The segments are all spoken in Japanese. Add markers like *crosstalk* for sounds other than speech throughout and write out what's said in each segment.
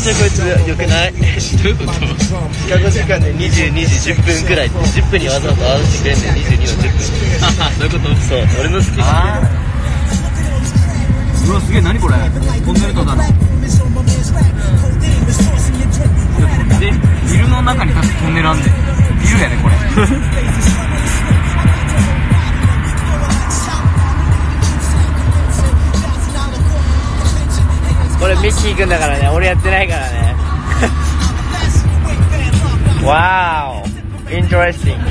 ちゃこいつよくない？どういうこと？シカゴ時間で22時10分くらい10分にわざわざ合わせてくれんねん22の10分。あそういうこと？そう俺の好き。あうわすげえ何これ？トンネルとだのでビルの中に確かトンネルあんねん。ビルやねこれ *laughs* 俺ミッキーくんだからね。俺やってないからね。*laughs* わーお。イ *laughs* ントレスティング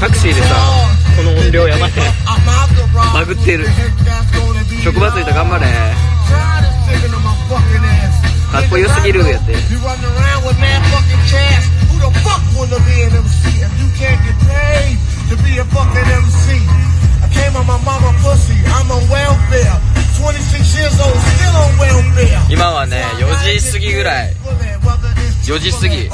タクシーでさこの音量やばてバグってる。職場ついた頑張れ。かっこよすぎるやて。今はね4時過ぎぐらい。4時過ぎ。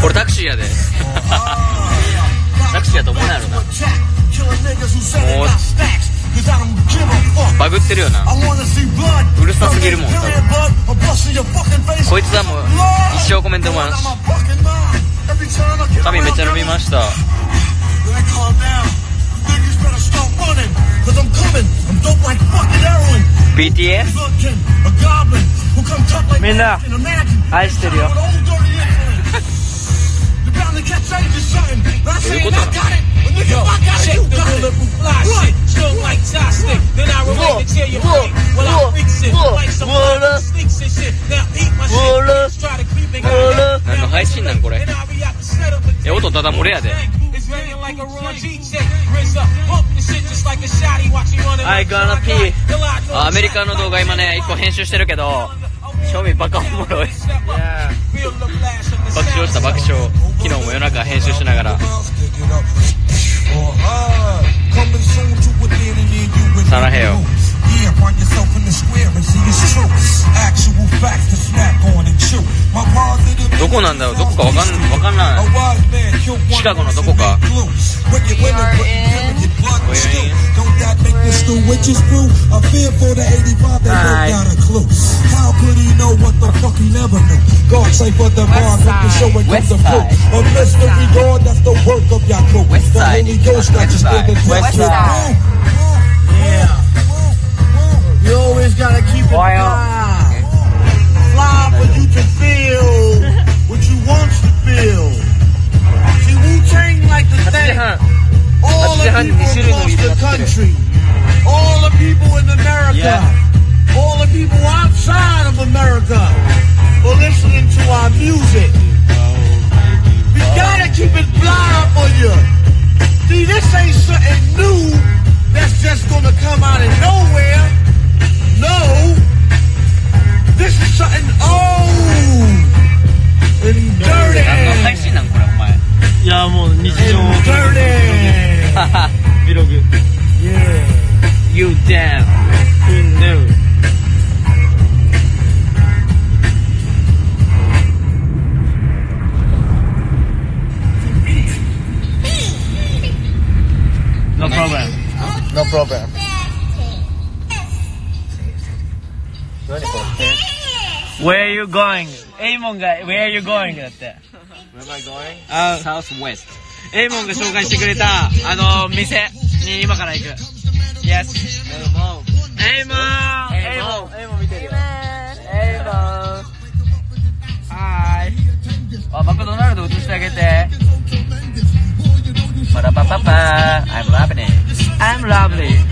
これタクシーやで。タクシーやと思うなるな。もうバグってるよな。うるさすぎるもんこいつはもう一生コメントもあるし。髪めっちゃ伸びました。BTS? みんな愛してるよどういうことなの Yo, check the bulletproof fly shit. Still like joystick. Then I relate to tell you right while I fix it. Like some fucking sticks and shit. Now eat my shit. Try to creep and got 何の配信なんこれ I to a え音ただ漏れやで It's raining like a raw G check. Rizz up, はい、ガーナピ。アメリカの動画今ね、一個編集してるけど、興味バカおもろい。爆笑した爆笑。昨日も夜中編集しながら。さらへよ。to snap on and chew. My positive どこなんだろうどこかわかんわかん A ない wise man killed one シカゴのどこか Wicked women putting period blood and stew. Don't that make this the witches brew? I fear for the 85 that Aye. don't got a clue. How could he know what the fuck he never knew? God say for the bar, come to show and come West to proof. side. A mystery God, that's the work of Yaakov. West The side. Holy Ghost got you West side. still West side. Yeah. You always gotta keep it Why, just going to come out of nowhere. No, this is something oh, old and dirty. Dirty. yeah. *laughs* You. Who knew? No problem. No problem. 何こ Where you going? エイモンが Where you going? だって Where am I going? あ Southwest. エイモンが紹介してくれたあの店に今から行く Yes. エイモンエイモンエイモンエイモン見てるよエイモンはーいあマクドナルド映してあげてパラパパパ I'm lovely I'm lovely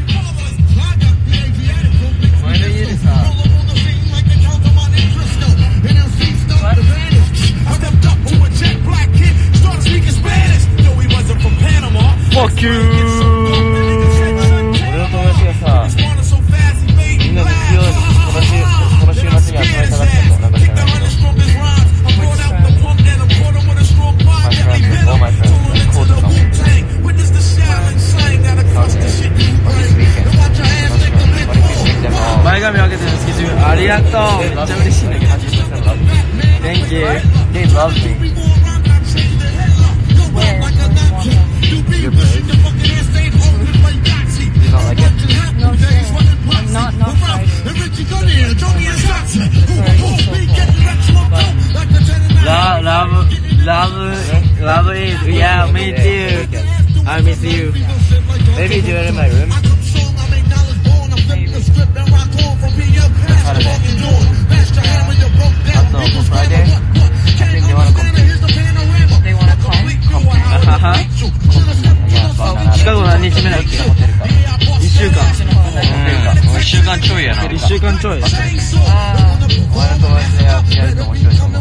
They love me Your bird You don't like it? No. I'm not not. Love, love, love, love it Yeah, me too I miss you Maybe do it in my room Saturday Also for Friday I think they wanna come? *laughs* They want to come. ははシカゴ何日目だっけ1週間うんもう一週間ちょいやな1週間ちょい Uh, お前の友達でやると面白いと思う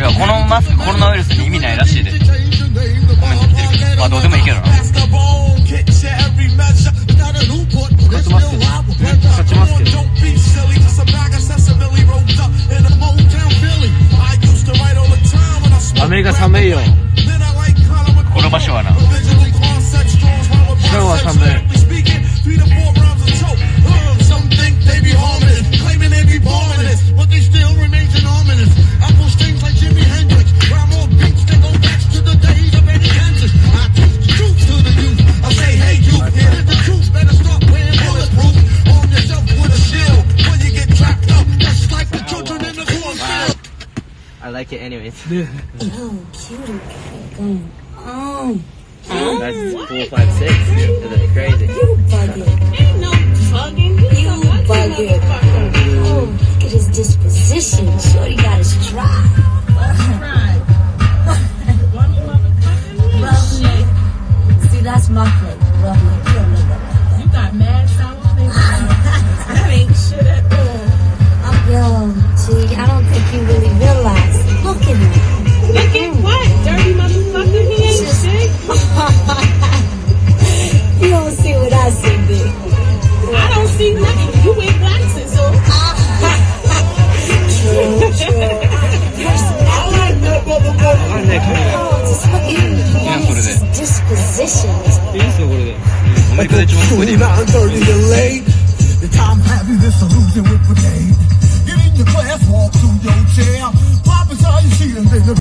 いやこのマスクコロナウイルスに意味ないらしいで。コメント来てるけど。まあどうでもいいけどな get I used to write all the time when I smoked. Then I right? Yeah. Yo, cuter going on. Oh, that's crazy. You bugging. Ain't no bugging. You, you. Oh, look at his disposition. Shorty got his drive. Right. See, that's my. アメリカで